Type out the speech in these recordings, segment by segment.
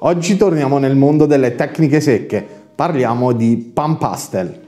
Oggi torniamo nel mondo delle tecniche secche, parliamo di pan pastel.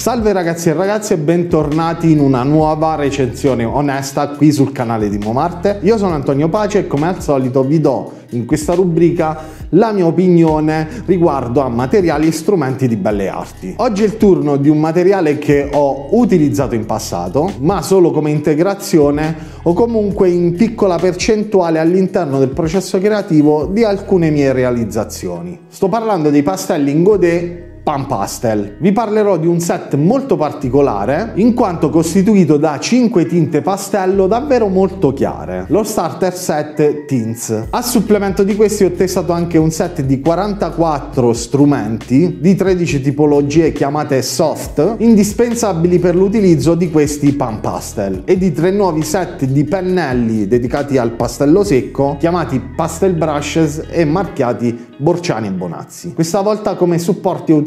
Salve ragazzi e ragazze e bentornati in una nuova recensione onesta qui sul canale di Momarte. Io sono Antonio Pace e come al solito vi do in questa rubrica la mia opinione riguardo a materiali e strumenti di belle arti. Oggi è il turno di un materiale che ho utilizzato in passato, ma solo come integrazione o comunque in piccola percentuale all'interno del processo creativo di alcune mie realizzazioni. Sto parlando dei pastelli in godé Pan Pastel. Vi parlerò di un set molto particolare in quanto costituito da 5 tinte pastello davvero molto chiare, lo starter set Tints. A supplemento di questi ho testato anche un set di 44 strumenti di 13 tipologie chiamate soft, indispensabili per l'utilizzo di questi Pan Pastel e di tre nuovi set di pennelli dedicati al pastello secco chiamati Pastel Brushes e marchiati Borciani e Bonazzi. Questa volta come supporti ho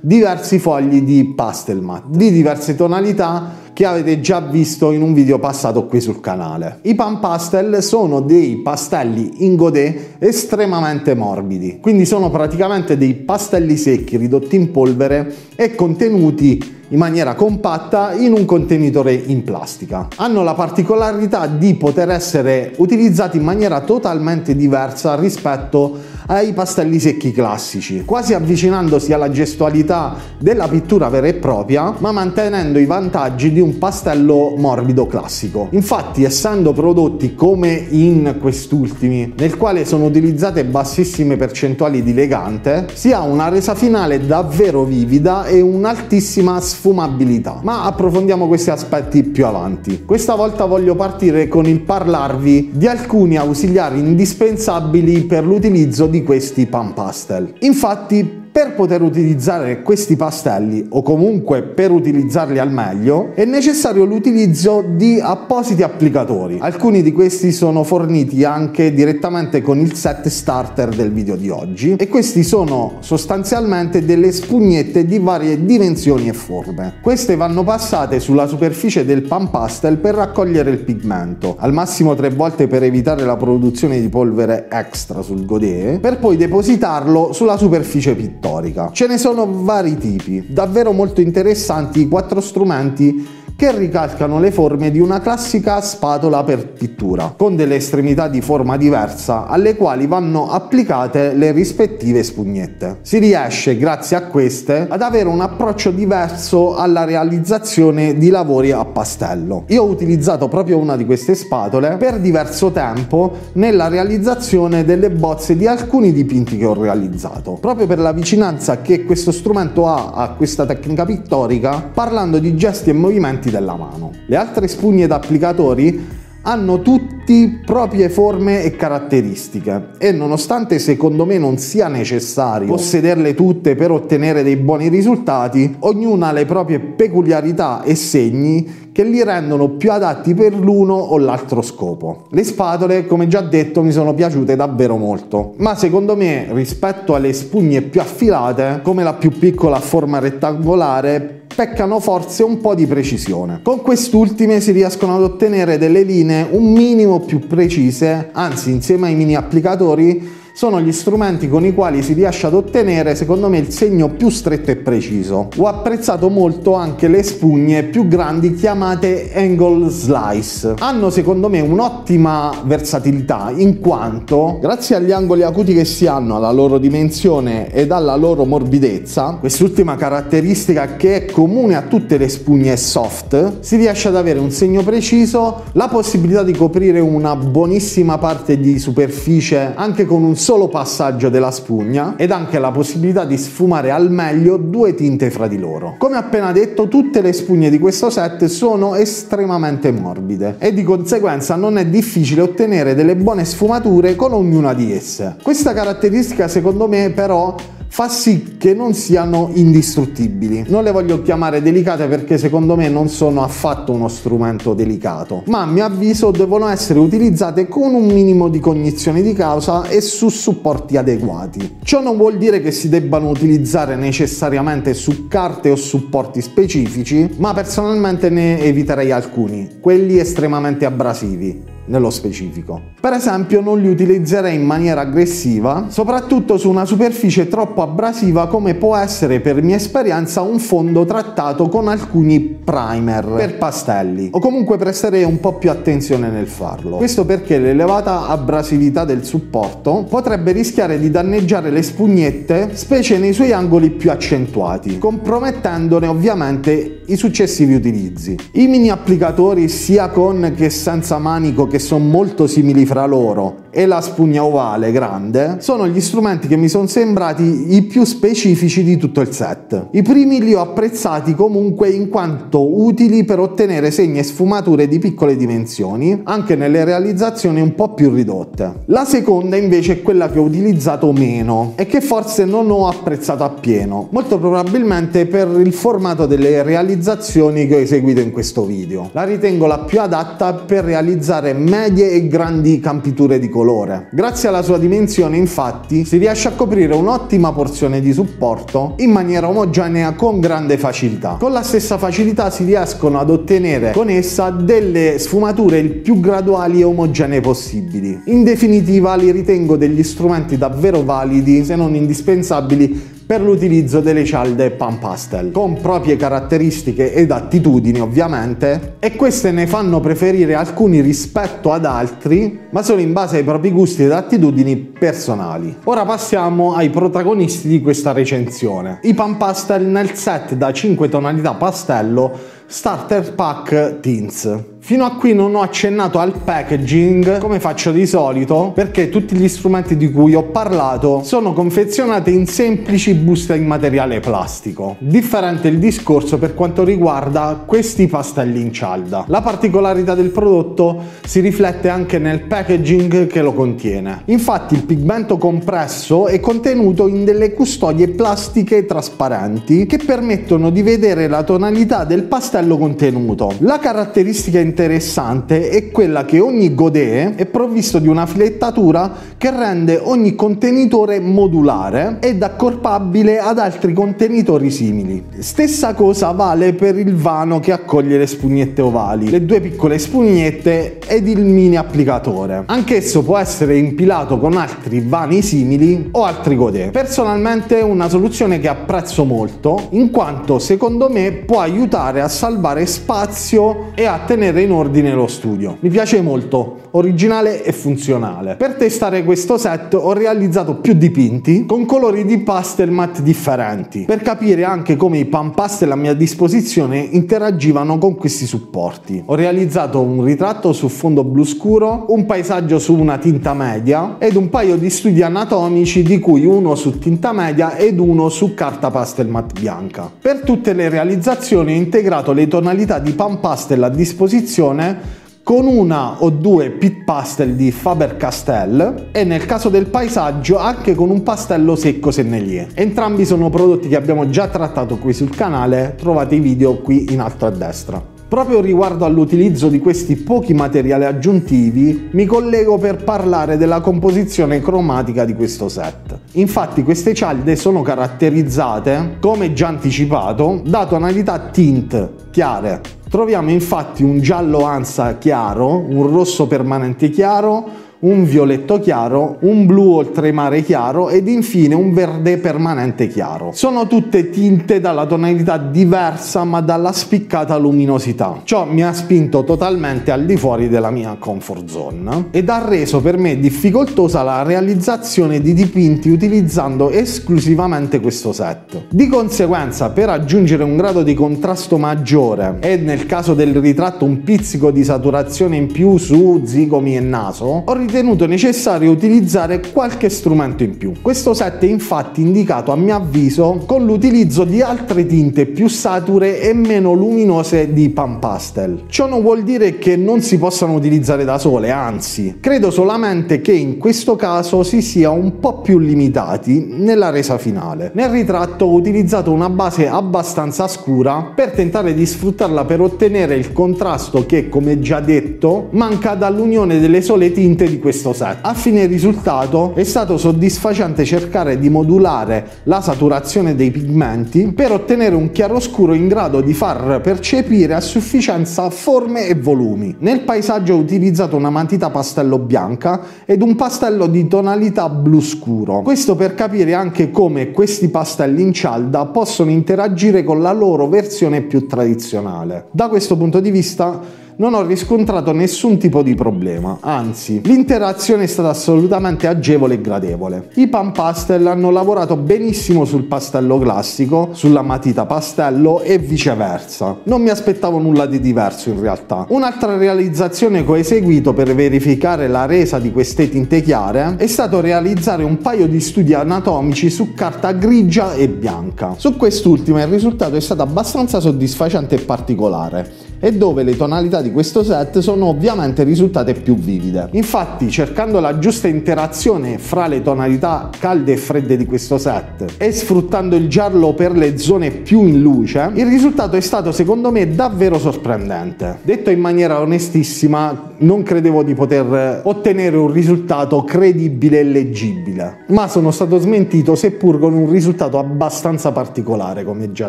diversi fogli di pastel matte di diverse tonalità che avete già visto in un video passato qui sul canale. I pan pastel sono dei pastelli in godé estremamente morbidi, quindi sono praticamente dei pastelli secchi ridotti in polvere e contenuti in maniera compatta in un contenitore in plastica. Hanno la particolarità di poter essere utilizzati in maniera totalmente diversa rispetto ai pastelli secchi classici, quasi avvicinandosi alla gestualità della pittura vera e propria, ma mantenendo i vantaggi di un pastello morbido classico. Infatti, essendo prodotti come in quest'ultimi, nel quale sono utilizzate bassissime percentuali di legante, si ha una resa finale davvero vivida e un'altissima sfumabilità. Ma approfondiamo questi aspetti più avanti. Questa volta voglio partire con il parlarvi di alcuni ausiliari indispensabili per l'utilizzo di questi pan pastel. Infatti per poter utilizzare questi pastelli o comunque per utilizzarli al meglio è necessario l'utilizzo di appositi applicatori. Alcuni di questi sono forniti anche direttamente con il set starter del video di oggi e questi sono sostanzialmente delle spugnette di varie dimensioni e forme. Queste vanno passate sulla superficie del pan pastel per raccogliere il pigmento, al massimo tre volte per evitare la produzione di polvere extra sul godé, per poi depositarlo sulla superficie pittorica pittorica. Ce ne sono vari tipi, davvero molto interessanti i quattro strumenti che ricalcano le forme di una classica spatola per pittura, con delle estremità di forma diversa alle quali vanno applicate le rispettive spugnette. Si riesce, grazie a queste, ad avere un approccio diverso alla realizzazione di lavori a pastello. Io ho utilizzato proprio una di queste spatole per diverso tempo nella realizzazione delle bozze di alcuni dipinti che ho realizzato, proprio per la vicinanza che questo strumento ha a questa tecnica pittorica, parlando di gesti e movimenti della mano. Le altre spugne da applicatori hanno tutti proprie forme e caratteristiche e nonostante secondo me non sia necessario possederle tutte per ottenere dei buoni risultati, ognuna ha le proprie peculiarità e segni che li rendono più adatti per l'uno o l'altro scopo. Le spatole, come già detto, mi sono piaciute davvero molto, ma secondo me rispetto alle spugne più affilate, come la più piccola a forma rettangolare, peccano forse un po' di precisione. Con quest'ultime si riescono ad ottenere delle linee un minimo più precise, anzi insieme ai mini applicatori sono gli strumenti con i quali si riesce ad ottenere secondo me il segno più stretto e preciso. Ho apprezzato molto anche le spugne più grandi chiamate angle slice. Hanno secondo me un'ottima versatilità in quanto grazie agli angoli acuti che si hanno, alla loro dimensione ed alla loro morbidezza, quest'ultima caratteristica che è comune a tutte le spugne soft, si riesce ad avere un segno preciso, la possibilità di coprire una buonissima parte di superficie anche con un solo passaggio della spugna ed anche la possibilità di sfumare al meglio due tinte fra di loro. Come appena detto, tutte le spugne di questo set sono estremamente morbide e di conseguenza non è difficile ottenere delle buone sfumature con ognuna di esse. Questa caratteristica secondo me però fa sì che non siano indistruttibili. Non le voglio chiamare delicate perché secondo me non sono affatto uno strumento delicato, ma a mio avviso devono essere utilizzate con un minimo di cognizione di causa e su supporti adeguati. Ciò non vuol dire che si debbano utilizzare necessariamente su carte o supporti specifici, ma personalmente ne eviterei alcuni, quelli estremamente abrasivi nello specifico. Per esempio non li utilizzerei in maniera aggressiva, soprattutto su una superficie troppo abrasiva come può essere per mia esperienza un fondo trattato con alcuni primer per pastelli o comunque presterei un po' più attenzione nel farlo. Questo perché l'elevata abrasività del supporto potrebbe rischiare di danneggiare le spugnette, specie nei suoi angoli più accentuati, compromettendone ovviamente i successivi utilizzi. I mini applicatori sia con che senza manico che sono molto simili fra loro e la spugna ovale grande sono gli strumenti che mi sono sembrati i più specifici di tutto il set. I primi li ho apprezzati comunque in quanto utili per ottenere segni e sfumature di piccole dimensioni, anche nelle realizzazioni un po' più ridotte. La seconda invece è quella che ho utilizzato meno e che forse non ho apprezzato appieno, molto probabilmente per il formato delle realizzazioni che ho eseguito in questo video. La ritengo la più adatta per realizzare medie e grandi campiture di colore colore. Grazie alla sua dimensione infatti si riesce a coprire un'ottima porzione di supporto in maniera omogenea con grande facilità. Con la stessa facilità si riescono ad ottenere con essa delle sfumature il più graduali e omogenee possibili. In definitiva li ritengo degli strumenti davvero validi se non indispensabili per l'utilizzo delle cialde pan pastel, con proprie caratteristiche ed attitudini ovviamente, e queste ne fanno preferire alcuni rispetto ad altri, ma solo in base ai propri gusti ed attitudini personali. Ora passiamo ai protagonisti di questa recensione. I pan pastel nel set da 5 tonalità pastello Starter Pack Teens. Fino a qui non ho accennato al packaging come faccio di solito perché tutti gli strumenti di cui ho parlato sono confezionati in semplici buste in materiale plastico. Differente il discorso per quanto riguarda questi pastelli in cialda. La particolarità del prodotto si riflette anche nel packaging che lo contiene. Infatti il pigmento compresso è contenuto in delle custodie plastiche trasparenti che permettono di vedere la tonalità del pastello contenuto. La caratteristica interessante è quella che ogni godet è provvisto di una filettatura che rende ogni contenitore modulare ed accorpabile ad altri contenitori simili. Stessa cosa vale per il vano che accoglie le spugnette ovali, le due piccole spugnette ed il mini applicatore. Anch'esso può essere impilato con altri vani simili o altri godet. Personalmente è una soluzione che apprezzo molto in quanto secondo me può aiutare a salvare spazio e a tenere in ordine lo studio. Mi piace molto, originale e funzionale. Per testare questo set ho realizzato più dipinti con colori di pastel matte differenti, per capire anche come i pan pastel a mia disposizione interagivano con questi supporti. Ho realizzato un ritratto su fondo blu scuro, un paesaggio su una tinta media ed un paio di studi anatomici di cui uno su tinta media ed uno su carta pastel matte bianca. Per tutte le realizzazioni ho integrato le tonalità di pan pastel a disposizione con una o due pit pastel di Faber-Castell e nel caso del paesaggio anche con un pastello secco Sennelier. Entrambi sono prodotti che abbiamo già trattato qui sul canale, trovate i video qui in alto a destra. Proprio riguardo all'utilizzo di questi pochi materiali aggiuntivi, mi collego per parlare della composizione cromatica di questo set. Infatti queste cialde sono caratterizzate, come già anticipato, da tonalità tint chiare, Troviamo infatti un giallo ansa chiaro, un rosso permanente chiaro, un violetto chiaro, un blu oltremare chiaro ed infine un verde permanente chiaro. Sono tutte tinte dalla tonalità diversa ma dalla spiccata luminosità. Ciò mi ha spinto totalmente al di fuori della mia comfort zone ed ha reso per me difficoltosa la realizzazione di dipinti utilizzando esclusivamente questo set. Di conseguenza per aggiungere un grado di contrasto maggiore e nel caso del ritratto un pizzico di saturazione in più su zigomi e naso, ho ritenuto necessario utilizzare qualche strumento in più. Questo set è infatti indicato a mio avviso con l'utilizzo di altre tinte più sature e meno luminose di Pan Pastel. Ciò non vuol dire che non si possano utilizzare da sole, anzi, credo solamente che in questo caso si sia un po' più limitati nella resa finale. Nel ritratto ho utilizzato una base abbastanza scura per tentare di sfruttarla per ottenere il contrasto che, come già detto, manca dall'unione delle sole tinte di questo set. A fine risultato è stato soddisfacente cercare di modulare la saturazione dei pigmenti per ottenere un chiaroscuro in grado di far percepire a sufficienza forme e volumi. Nel paesaggio ho utilizzato una matita pastello bianca ed un pastello di tonalità blu scuro. Questo per capire anche come questi pastelli in cialda possono interagire con la loro versione più tradizionale. Da questo punto di vista non ho riscontrato nessun tipo di problema, anzi l'interazione è stata assolutamente agevole e gradevole. I Pan Pastel hanno lavorato benissimo sul pastello classico, sulla matita pastello e viceversa. Non mi aspettavo nulla di diverso in realtà. Un'altra realizzazione che ho eseguito per verificare la resa di queste tinte chiare è stato realizzare un paio di studi anatomici su carta grigia e bianca. Su quest'ultima il risultato è stato abbastanza soddisfacente e particolare e dove le tonalità di questo set sono ovviamente risultate più vivide. Infatti, cercando la giusta interazione fra le tonalità calde e fredde di questo set e sfruttando il giallo per le zone più in luce, il risultato è stato secondo me davvero sorprendente. Detto in maniera onestissima, non credevo di poter ottenere un risultato credibile e leggibile, ma sono stato smentito seppur con un risultato abbastanza particolare, come già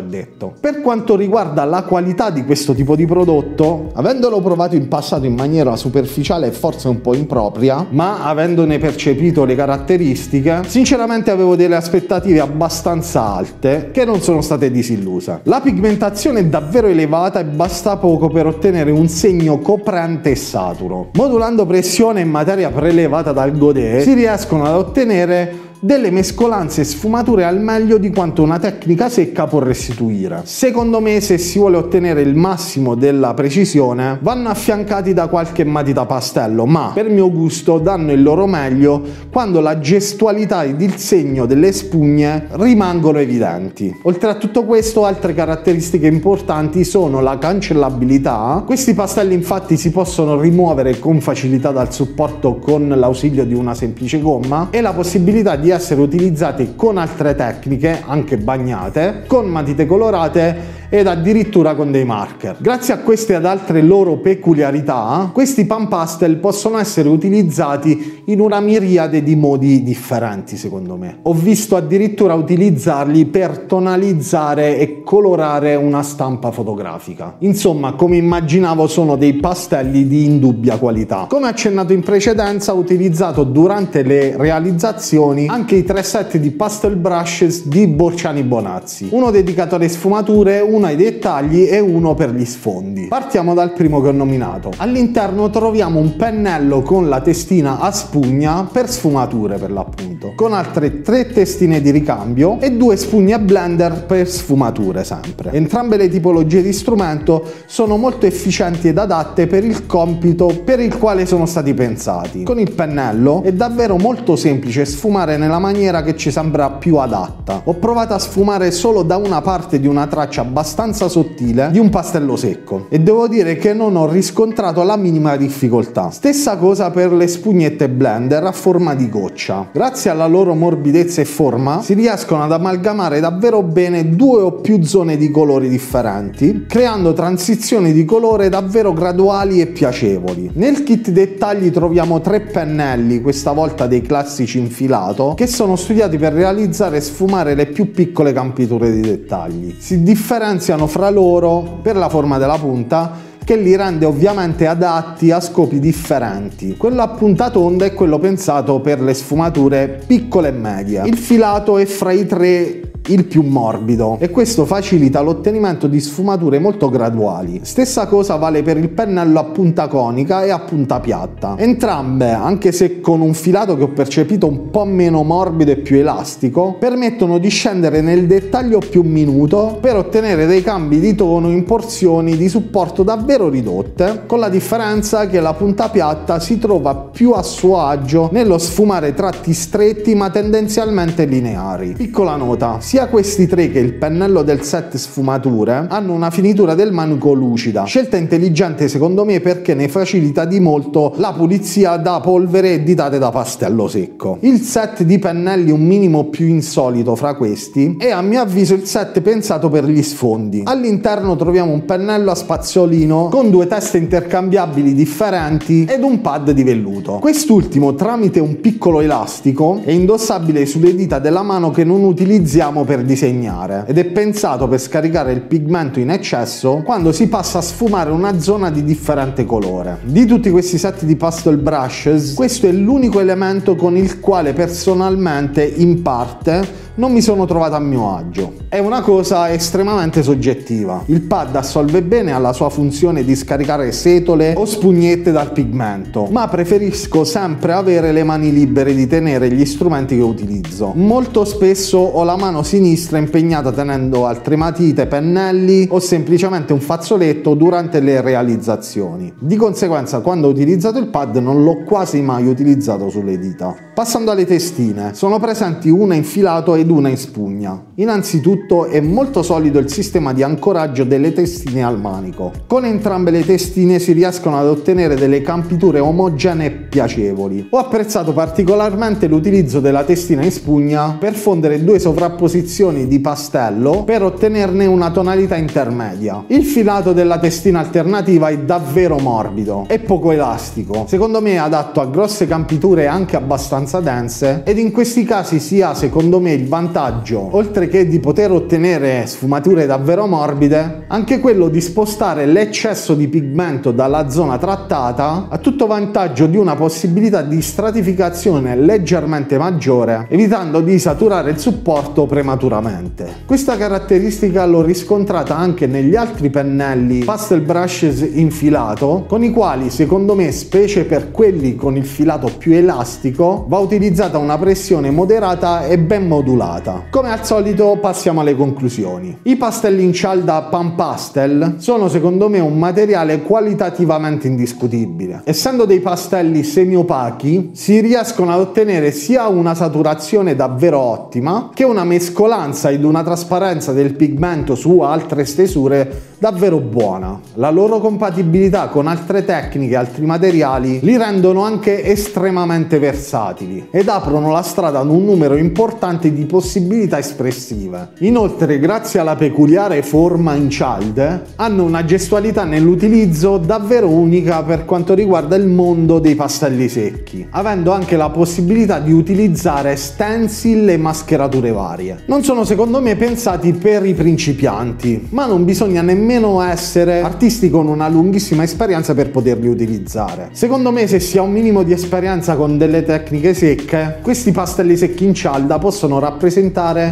detto. Per quanto riguarda la qualità di questo tipo di prodotto, avendolo provato in passato in maniera superficiale e forse un po' impropria, ma avendone percepito le caratteristiche, sinceramente avevo delle aspettative abbastanza alte che non sono state disilluse. La pigmentazione è davvero elevata e basta poco per ottenere un segno coprente e saturo. Modulando pressione e materia prelevata dal godè si riescono ad ottenere delle mescolanze e sfumature al meglio di quanto una tecnica secca può restituire. Secondo me se si vuole ottenere il massimo della precisione vanno affiancati da qualche matita pastello, ma per mio gusto danno il loro meglio quando la gestualità ed il segno delle spugne rimangono evidenti. Oltre a tutto questo altre caratteristiche importanti sono la cancellabilità, questi pastelli infatti si possono rimuovere con facilità dal supporto con l'ausilio di una semplice gomma e la possibilità di essere utilizzati con altre tecniche, anche bagnate, con matite colorate ed addirittura con dei marker. Grazie a queste ed altre loro peculiarità, questi pan pastel possono essere utilizzati in una miriade di modi differenti, secondo me. Ho visto addirittura utilizzarli per tonalizzare e colorare una stampa fotografica. Insomma, come immaginavo, sono dei pastelli di indubbia qualità. Come accennato in precedenza, ho utilizzato durante le realizzazioni anche i tre set di pastel brushes di Borciani Bonazzi, uno dedicato alle sfumature, uno ai dettagli e uno per gli sfondi. Partiamo dal primo che ho nominato. All'interno troviamo un pennello con la testina a spugna per sfumature per l'appunto, con altre tre testine di ricambio e due spugne blender per sfumature sempre. Entrambe le tipologie di strumento sono molto efficienti ed adatte per il compito per il quale sono stati pensati. Con il pennello è davvero molto semplice sfumare nella maniera che ci sembra più adatta. Ho provato a sfumare solo da una parte di una traccia abbastanza abbastanza sottile di un pastello secco e devo dire che non ho riscontrato la minima difficoltà. Stessa cosa per le spugnette blender a forma di goccia. Grazie alla loro morbidezza e forma si riescono ad amalgamare davvero bene due o più zone di colori differenti, creando transizioni di colore davvero graduali e piacevoli. Nel kit dettagli troviamo tre pennelli, questa volta dei classici infilato, che sono studiati per realizzare e sfumare le più piccole campiture di dettagli. Si differenziano differenziano fra loro per la forma della punta che li rende ovviamente adatti a scopi differenti. Quello a punta tonda è quello pensato per le sfumature piccole e medie. Il filato è fra i tre il più morbido e questo facilita l'ottenimento di sfumature molto graduali. Stessa cosa vale per il pennello a punta conica e a punta piatta. Entrambe, anche se con un filato che ho percepito un po' meno morbido e più elastico, permettono di scendere nel dettaglio più minuto per ottenere dei cambi di tono in porzioni di supporto davvero ridotte, con la differenza che la punta piatta si trova più a suo agio nello sfumare tratti stretti ma tendenzialmente lineari. Piccola nota, sia questi tre che il pennello del set sfumature hanno una finitura del manico lucida, scelta intelligente secondo me perché ne facilita di molto la pulizia da polvere e ditate da pastello secco. Il set di pennelli un minimo più insolito fra questi è a mio avviso il set pensato per gli sfondi. All'interno troviamo un pennello a spazzolino con due teste intercambiabili differenti ed un pad di velluto. Quest'ultimo tramite un piccolo elastico è indossabile sulle dita della mano che non utilizziamo per disegnare ed è pensato per scaricare il pigmento in eccesso quando si passa a sfumare una zona di differente colore. Di tutti questi set di pastel brushes, questo è l'unico elemento con il quale personalmente in parte non mi sono trovato a mio agio. È una cosa estremamente soggettiva. Il pad assolve bene alla sua funzione di scaricare setole o spugnette dal pigmento, ma preferisco sempre avere le mani libere di tenere gli strumenti che utilizzo. Molto spesso ho la mano sinistra impegnata tenendo altre matite, pennelli o semplicemente un fazzoletto durante le realizzazioni. Di conseguenza quando ho utilizzato il pad non l'ho quasi mai utilizzato sulle dita. Passando alle testine, sono presenti una infilato ed in spugna. Innanzitutto è molto solido il sistema di ancoraggio delle testine al manico. Con entrambe le testine si riescono ad ottenere delle campiture omogenee e piacevoli. Ho apprezzato particolarmente l'utilizzo della testina in spugna per fondere due sovrapposizioni di pastello per ottenerne una tonalità intermedia. Il filato della testina alternativa è davvero morbido e poco elastico. Secondo me è adatto a grosse campiture anche abbastanza dense ed in questi casi si ha secondo me il vantaggio, oltre che di poter ottenere sfumature davvero morbide, anche quello di spostare l'eccesso di pigmento dalla zona trattata a tutto vantaggio di una possibilità di stratificazione leggermente maggiore, evitando di saturare il supporto prematuramente. Questa caratteristica l'ho riscontrata anche negli altri pennelli pastel brushes infilato, con i quali secondo me, specie per quelli con il filato più elastico, va utilizzata una pressione moderata e ben modulata. Come al solito passiamo alle conclusioni. I pastelli in cialda Pan Pastel sono secondo me un materiale qualitativamente indiscutibile. Essendo dei pastelli semi-opachi si riescono ad ottenere sia una saturazione davvero ottima che una mescolanza ed una trasparenza del pigmento su altre stesure davvero buona. La loro compatibilità con altre tecniche e altri materiali li rendono anche estremamente versatili ed aprono la strada ad un numero importante di possibilità espressive. Inoltre, grazie alla peculiare forma in cialde, hanno una gestualità nell'utilizzo davvero unica per quanto riguarda il mondo dei pastelli secchi, avendo anche la possibilità di utilizzare stencil e mascherature varie. Non sono secondo me pensati per i principianti, ma non bisogna nemmeno essere artisti con una lunghissima esperienza per poterli utilizzare. Secondo me se si ha un minimo di esperienza con delle tecniche secche, questi pastelli secchi in cialda possono rappresentare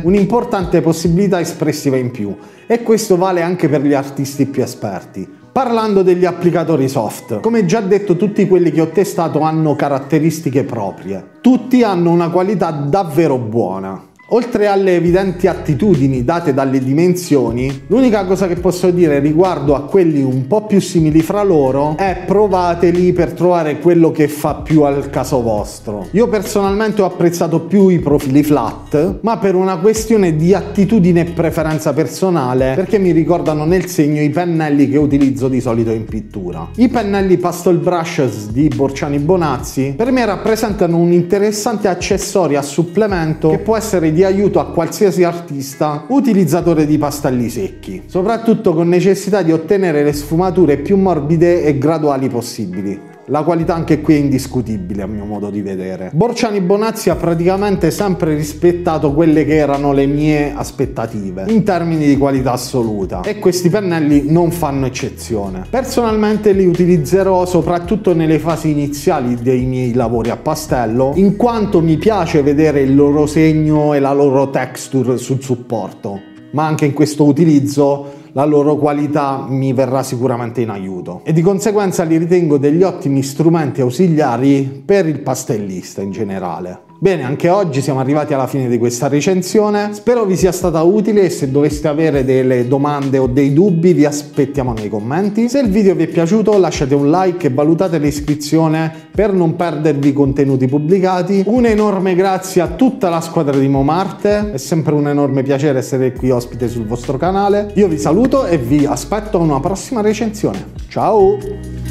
un'importante possibilità espressiva in più e questo vale anche per gli artisti più esperti. Parlando degli applicatori soft, come già detto tutti quelli che ho testato hanno caratteristiche proprie. Tutti hanno una qualità davvero buona. Oltre alle evidenti attitudini date dalle dimensioni, l'unica cosa che posso dire riguardo a quelli un po' più simili fra loro è provateli per trovare quello che fa più al caso vostro. Io personalmente ho apprezzato più i profili flat, ma per una questione di attitudine e preferenza personale, perché mi ricordano nel segno i pennelli che utilizzo di solito in pittura. I pennelli Pastel Brushes di Borciani Bonazzi per me rappresentano un interessante accessorio a supplemento che può essere di aiuto a qualsiasi artista utilizzatore di pastelli secchi, soprattutto con necessità di ottenere le sfumature più morbide e graduali possibili. La qualità anche qui è indiscutibile a mio modo di vedere. Borciani Bonazzi ha praticamente sempre rispettato quelle che erano le mie aspettative in termini di qualità assoluta e questi pennelli non fanno eccezione. Personalmente li utilizzerò soprattutto nelle fasi iniziali dei miei lavori a pastello in quanto mi piace vedere il loro segno e la loro texture sul supporto, ma anche in questo utilizzo la loro qualità mi verrà sicuramente in aiuto e di conseguenza li ritengo degli ottimi strumenti ausiliari per il pastellista in generale. Bene, anche oggi siamo arrivati alla fine di questa recensione. Spero vi sia stata utile e se doveste avere delle domande o dei dubbi vi aspettiamo nei commenti. Se il video vi è piaciuto lasciate un like e valutate l'iscrizione per non perdervi contenuti pubblicati. Un enorme grazie a tutta la squadra di Momarte, è sempre un enorme piacere essere qui ospite sul vostro canale. Io vi saluto e vi aspetto a una prossima recensione. Ciao!